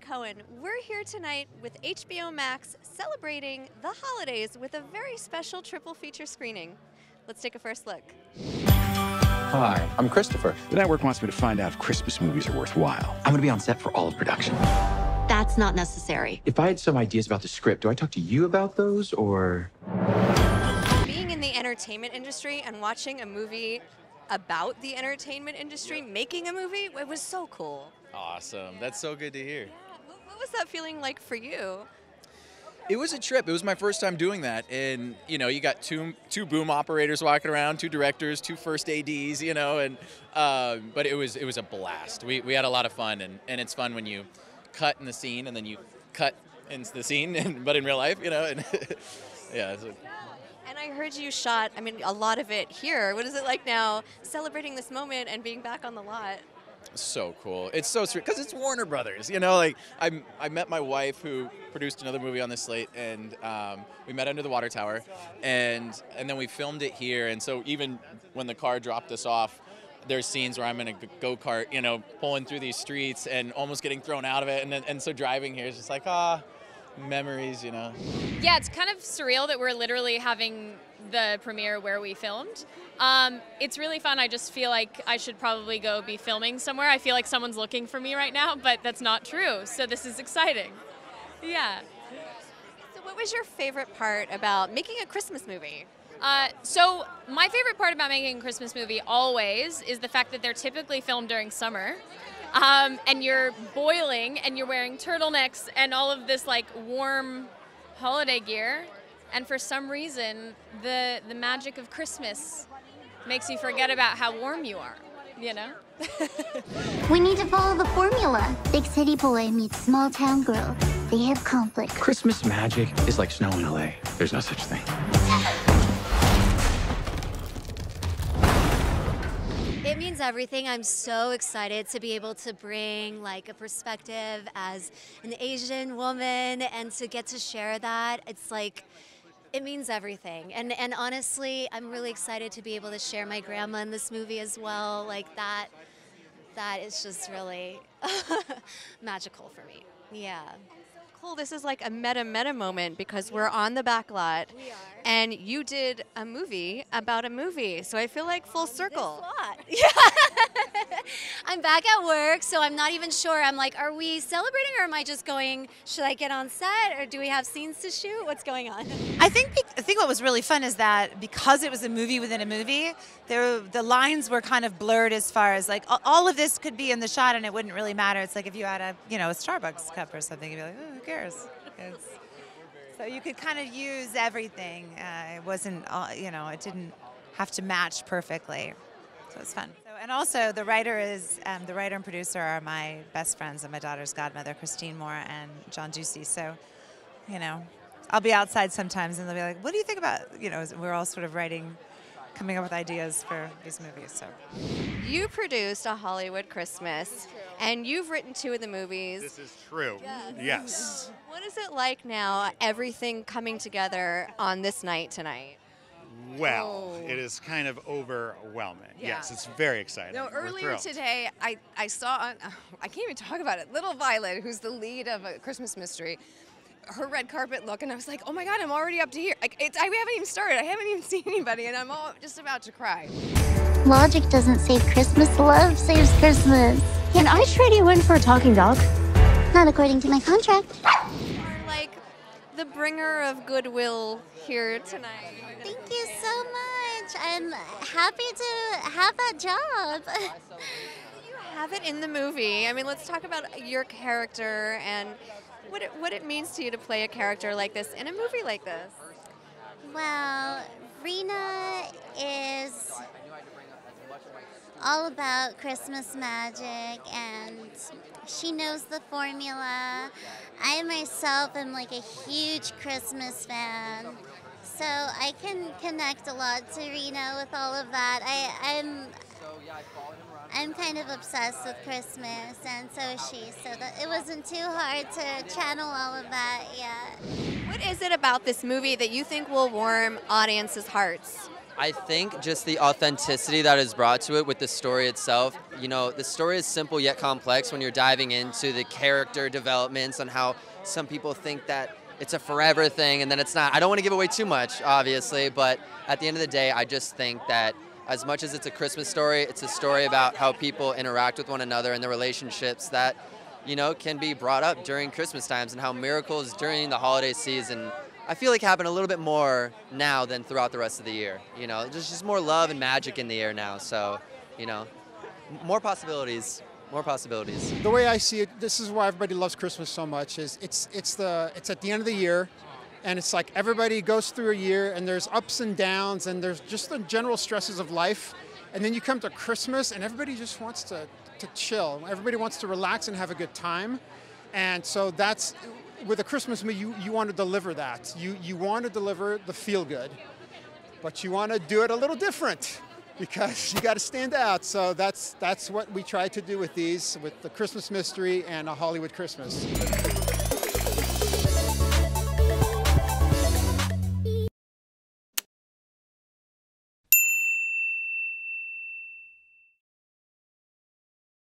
Cohen. We're here tonight with HBO Max celebrating the holidays with a very special triple feature screening. Let's take a first look. Hi, I'm Christopher. The network wants me to find out if Christmas movies are worthwhile. I'm gonna be on set for all of production. That's not necessary. If I had some ideas about the script, do I talk to you about those or? Being in the entertainment industry and watching a movie about the entertainment industry, making a movie, it was so cool. Awesome. That's so good to hear. Was that feeling like for you? It was a trip. It was my first time doing that, and you know, you got two two boom operators walking around, two directors, two first ads, you know, and uh, but it was it was a blast. We, we had a lot of fun, and, and it's fun when you cut in the scene and then you cut into the scene, and, but in real life, you know, and yeah. And I heard you shot, I mean, a lot of it here. What is it like now celebrating this moment and being back on the lot? So cool. It's so sweet because it's Warner Brothers. You know, like I I met my wife who produced another movie on this slate, and um, we met under the water tower, and and then we filmed it here. And so even when the car dropped us off. There's scenes where I'm in a go kart, you know, pulling through these streets and almost getting thrown out of it, and and so driving here is just like ah, memories, you know. Yeah, it's kind of surreal that we're literally having the premiere where we filmed. Um, it's really fun. I just feel like I should probably go be filming somewhere. I feel like someone's looking for me right now, but that's not true. So this is exciting. Yeah. So, what was your favorite part about making a Christmas movie? Uh, so my favorite part about making a Christmas movie always is the fact that they're typically filmed during summer. Um, and you're boiling and you're wearing turtlenecks and all of this like warm holiday gear. And for some reason, the, the magic of Christmas makes you forget about how warm you are, you know? We need to follow the formula. Big city boy meets small town girl. They have conflict. Christmas magic is like snow in LA. There's no such thing. Means everything. I'm so excited to be able to bring like a perspective as an Asian woman and to get to share that. It's like it means everything. And and honestly, I'm really excited to be able to share my grandma in this movie as well. Like that that is just really magical for me. Yeah. Cool, this is like a meta meta moment because we're on the back lot. We are. And you did a movie about a movie. So I feel like full circle. Yeah. I'm back at work, so I'm not even sure. I'm like, are we celebrating or am I just going, should I get on set or do we have scenes to shoot? What's going on? I think I think what was really fun is that because it was a movie within a movie, there the lines were kind of blurred as far as like all of this could be in the shot and it wouldn't really matter. It's like if you had a you know a Starbucks cup or something, you'd be like, oh, who cares? It's- so you could kind of use everything. Uh, it wasn't all, you know it didn't have to match perfectly. So it's fun. So, and also the writer is um, the writer and producer are my best friends and my daughter's godmother, Christina Moore and John Ducey. So, you know, I'll be outside sometimes and they'll be like, "What do you think about?" You know, we're all sort of writing, coming up with ideas for these movies. So You produced a Hollywood Christmas, and you've written two of the movies. This is true. Yes. What is it like now, everything coming together on this night tonight? Well, oh. it is kind of overwhelming. Yes, it's very exciting. No, earlier today, I, I saw, on, I can't even talk about it, Little Violet, who's the lead of A Christmas Mystery, her red carpet look, and I was like, oh my God, I'm already up to here. Like, it's, I we haven't even started. I haven't even seen anybody, and I'm all just about to cry. Logic doesn't save Christmas, love saves Christmas. Can I trade you in for a talking dog? Not according to my contract. You're like the bringer of goodwill here tonight. Thank you so much. I'm happy to have that job. You have it in the movie. I mean, let's talk about your character and what it, what it means to you to play a character like this in a movie like this. Well, Rena is all about Christmas magic and she knows the formula. I myself am like a huge Christmas fan. So I can connect a lot to Rena with all of that. I, I'm I'm kind of obsessed with Christmas and so is she. So that it wasn't too hard to channel all of that, yeah. What is it about this movie that you think will warm audiences' hearts? I think just the authenticity that is brought to it with the story itself. You know, the story is simple yet complex when you're diving into the character developments and how some people think that it's a forever thing and then it's not. I don't want to give away too much, obviously, but at the end of the day, I just think that as much as it's a Christmas story, it's a story about how people interact with one another and the relationships that, you know, can be brought up during Christmas times and how miracles during the holiday season I feel like happen a little bit more now than throughout the rest of the year. You know, there's just more love and magic in the air now. So, you know, more possibilities. More possibilities. The way I see it, this is why everybody loves Christmas so much. Is it's it's the it's at the end of the year, and it's like everybody goes through a year, and there's ups and downs, and there's just the general stresses of life, and then you come to Christmas, and everybody just wants to to chill. Everybody wants to relax and have a good time, and so that's with a Christmas movie, you, you want to deliver that. You, you want to deliver the feel good, but you want to do it a little different because you got to stand out. So that's, that's what we try to do with these, with the Christmas mystery and a Hollywood Christmas.